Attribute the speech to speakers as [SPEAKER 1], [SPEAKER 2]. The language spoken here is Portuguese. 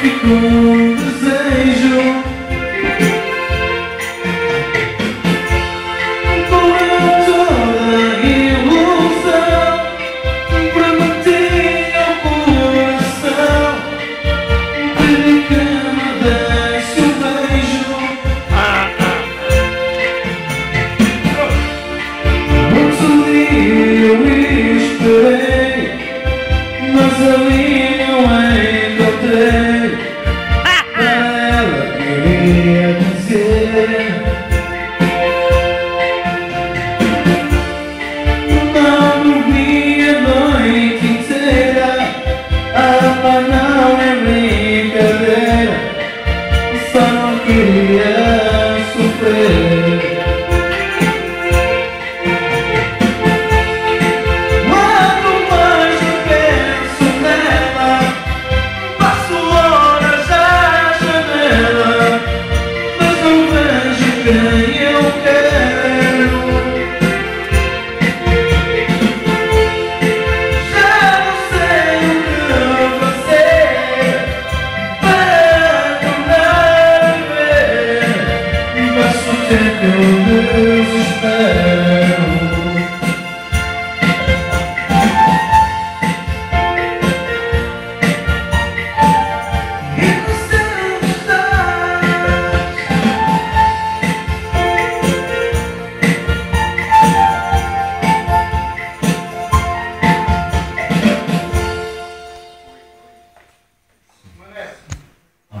[SPEAKER 1] fico um desejo. Toda a ilusão Para manter o coração Pedi que me deixe um beijo Muitos eu esperei Mas eu Amen.